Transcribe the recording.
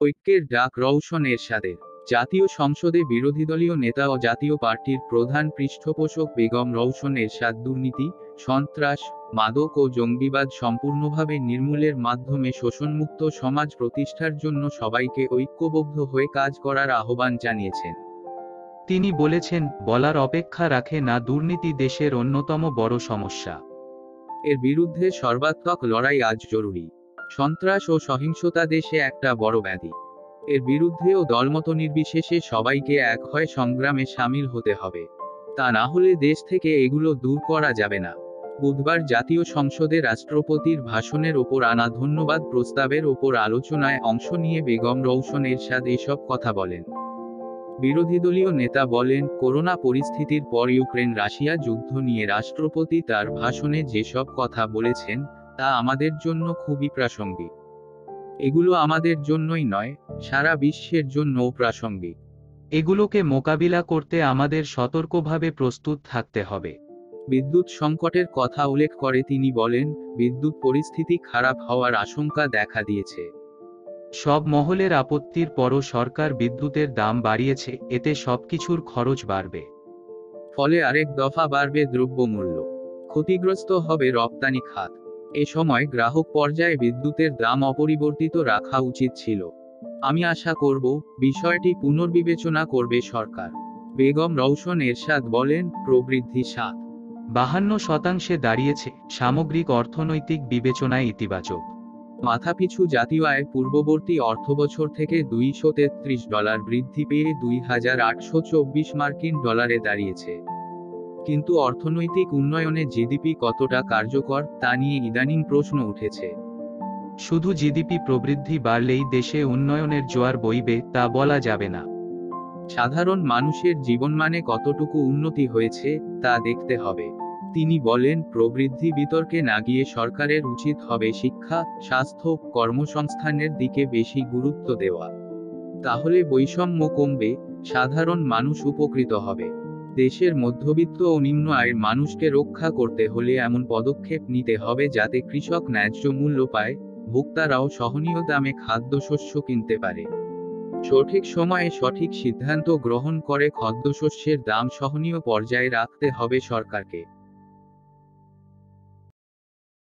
ঐক্যের ডাক রওশন এরশাদের জাতীয় সংসদে বিরোধীদলীয় নেতা ও জাতীয় পার্টির প্রধান পৃষ্ঠপোষক বেগম রওশন এরশাদ দুর্নীতি সন্ত্রাস মাদক ও জঙ্গিবাদ সম্পূর্ণভাবে নির্মূলের মাধ্যমে শোষণমুক্ত সমাজ প্রতিষ্ঠার জন্য সবাইকে ঐক্যবদ্ধ হয়ে কাজ করার আহ্বান জানিয়েছেন। তিনি বলেছেন বলার অপেক্ষা রাখে না দুর্নীতি দেশের অন্যতম বড় সমস্যা। এর বিরুদ্ধে সর্বাত্মক লড়াই আজ জরুরি। সন্ত্রাস ও সহিংসতা দেশে একটা বড় ব্যাধি। এর বিরুদ্ধেও দলমত নির্বিশেষে সবাইকে এক হয় সংগ্রামে সামিল হতে হবে। তা না হলে দেশ থেকে এগুলো দূর করা যাবে না। বুধবার জাতীয় সংসদে রাষ্ট্রপতির ভাষণের ওপর আনা ধন্যবাদ প্রস্তাবের ওপর আলোচনায় অংশ নিয়ে বেগম রৌশন এরশাদ এসব কথা বলেন। বিরোধী দলীয় নেতা বলেন, করোনা পরিস্থিতির পর ইউক্রেন রাশিয়া যুদ্ধ নিয়ে রাষ্ট্রপতি তার ভাষণে যেসব কথা বলেছেন তা আমাদের জন্য খুবই প্রাসঙ্গিক। এগুলো আমাদের জন্যই নয়, সারা বিশ্বের জন্যও প্রাসঙ্গিক। এগুলোকে মোকাবিলা করতে আমাদের সতর্কভাবে প্রস্তুত থাকতে হবে। বিদ্যুৎ সংকটের কথা উল্লেখ করে তিনি বলেন, বিদ্যুৎ পরিস্থিতি খারাপ হওয়ার আশঙ্কা দেখা দিয়েছে। সব মহলের আপত্তির পরও সরকার বিদ্যুতের দাম বাড়িয়েছে, এতে সবকিছুর খরচ বাড়বে। ফলে আরেক দফা বাড়বে দ্রব্যমূল্য। ক্ষতিগ্রস্ত হবে রপ্তানি খাত। এ সময় গ্রাহক পর্যায়ে বিদ্যুতের দাম অপরিবর্তিত রাখা উচিত ছিল। আমি আশা করব বিষয়টি পুনর্বিবেচনা করবে সরকার। বেগম রৌশন এরশাদ বলেন প্রবৃদ্ধি সাত। বাহান্ন শতাংশে দাঁড়িয়েছে সামগ্রিক অর্থনৈতিক বিবেচনায় ইতিবাচক। মাথাপিছু জাতীয় আয় পূর্ববর্তী অর্থবছর থেকে দুইশো তেত্রিশ ডলার বৃদ্ধি পেয়ে দুই হাজার আটশো চব্বিশ মার্কিন ডলারে দাঁড়িয়েছে। কিন্তু অর্থনৈতিক উন্নয়নে জিডিপি কতটা কার্যকর, তা নিয়ে ইদানিং প্রশ্ন উঠেছে। শুধু জিডিপি প্রবৃদ্ধি বাড়লেই দেশে উন্নয়নের জোয়ার বইবে, তা বলা যাবে না। সাধারণ মানুষের জীবনমানে কতটুকু উন্নতি হয়েছে, তা দেখতে হবে। তিনি বলেন, প্রবৃদ্ধি বিতর্কে না গিয়ে সরকারের উচিত হবে শিক্ষা, স্বাস্থ্য, কর্মসংস্থানের দিকে বেশি গুরুত্ব দেওয়া। তাহলে বৈষম্য কমবে, সাধারণ মানুষ উপকৃত হবে। দেশের মধ্যবিত্ত ও নিম্ন আয়ের মানুষকে রক্ষা করতে হলে এমন পদক্ষেপ নিতে হবে যাতে কৃষক ন্যায্য মূল্য পায়, ভোক্তারাও সহনীয় দামে খাদ্যশস্য কিনতে পারে। সঠিক সময়ে সঠিক সিদ্ধান্ত গ্রহণ করে খাদ্যশস্যের দাম সহনীয় পর্যায়ে রাখতে হবে সরকারকে।